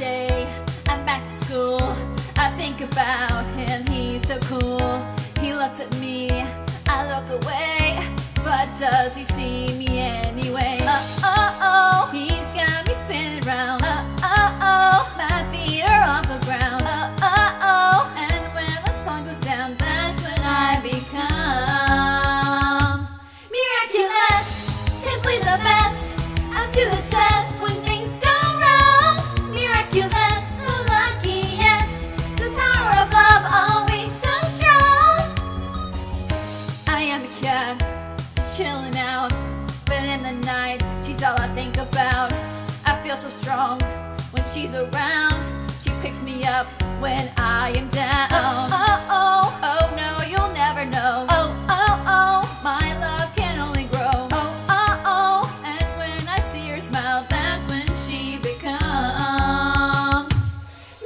day I'm back at school. I think about him, he's so cool. He looks at me, I look away. But does he see me anyway? Uh chilling out. But in the night, she's all I think about. I feel so strong when she's around. She picks me up when I am down. Oh, oh, oh, oh no, you'll never know. Oh, oh, oh, my love can only grow. Oh, oh, oh, and when I see her smile, that's when she becomes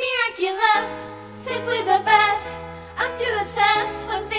miraculous, simply the best. Up to the test when.